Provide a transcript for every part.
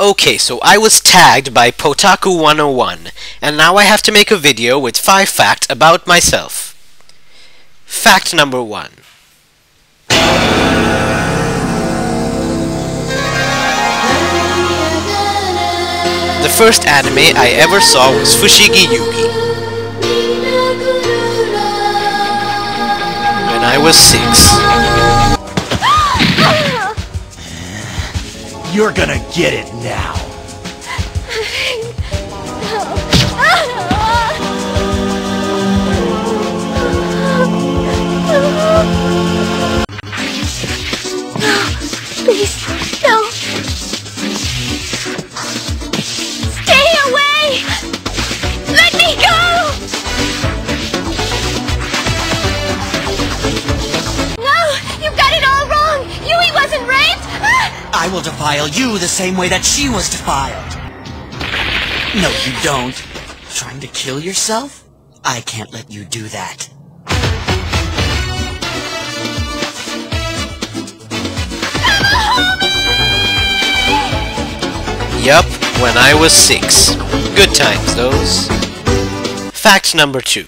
Okay, so I was tagged by Potaku 101, and now I have to make a video with 5 facts about myself. Fact number 1. The first anime I ever saw was Fushigi Yugi. When I was 6. You're gonna get it now. Please, I will defile you the same way that she was defiled. No, you don't. Trying to kill yourself? I can't let you do that. Yup, when I was 6. Good times, those. Fact number 2.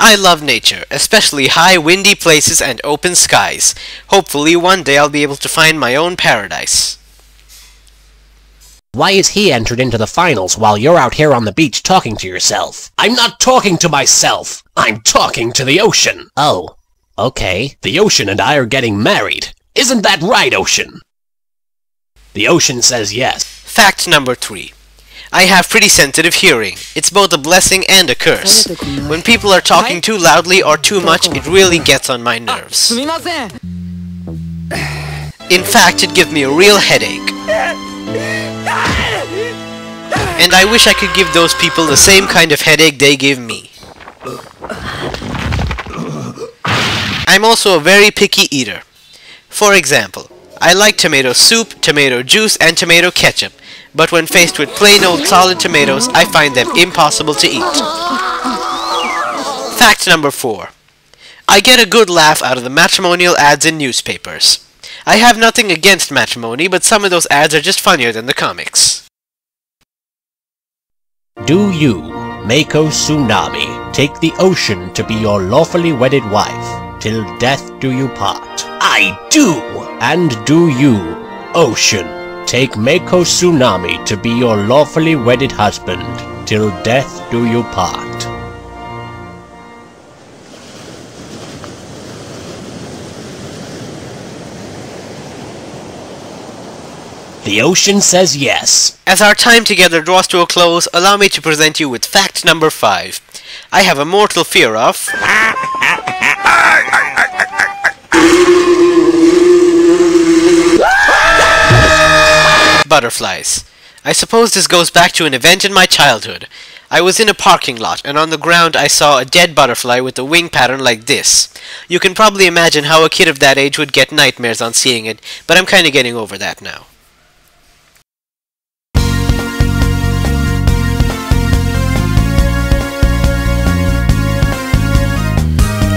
I love nature, especially high windy places and open skies. Hopefully one day I'll be able to find my own paradise. Why is he entered into the finals while you're out here on the beach talking to yourself? I'm not talking to myself! I'm talking to the ocean! Oh, okay. The ocean and I are getting married. Isn't that right, ocean? The ocean says yes. Fact number 3. I have pretty sensitive hearing. It's both a blessing and a curse. When people are talking too loudly or too much, it really gets on my nerves. In fact, it gives me a real headache. And I wish I could give those people the same kind of headache they give me. I'm also a very picky eater. For example, I like tomato soup, tomato juice, and tomato ketchup, but when faced with plain old solid tomatoes, I find them impossible to eat. Fact number 4. I get a good laugh out of the matrimonial ads in newspapers. I have nothing against matrimony, but some of those ads are just funnier than the comics. Do you, Mako Tsunami, take the ocean to be your lawfully wedded wife? Till death do you part. I do! And do you, ocean, take Mako Tsunami to be your lawfully wedded husband? Till death do you part. The ocean says yes. As our time together draws to a close, allow me to present you with fact number 5. I have a mortal fear of... Butterflies. I suppose this goes back to an event in my childhood. I was in a parking lot, and on the ground I saw a dead butterfly with a wing pattern like this. You can probably imagine how a kid of that age would get nightmares on seeing it, but I'm kinda getting over that now.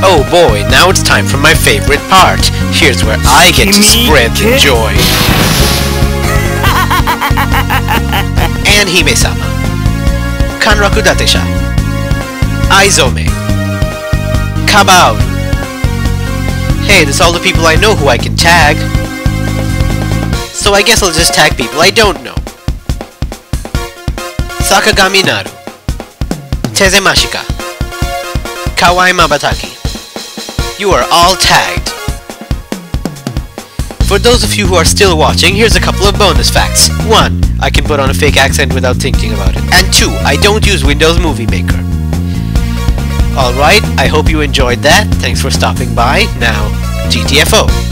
Oh boy, now it's time for my favorite part. Here's where I get to spread the joy. Hime-sama. Kanraku Datesha. Aizome. Kabauru. Hey, that's all the people I know who I can tag. So I guess I'll just tag people I don't know. Sakagami Naru. Tezemashika. Kawai Mabataki. You are all tagged. For those of you who are still watching, here's a couple of bonus facts. 1. I can put on a fake accent without thinking about it. And 2. I don't use Windows Movie Maker. Alright, I hope you enjoyed that. Thanks for stopping by. Now, GTFO.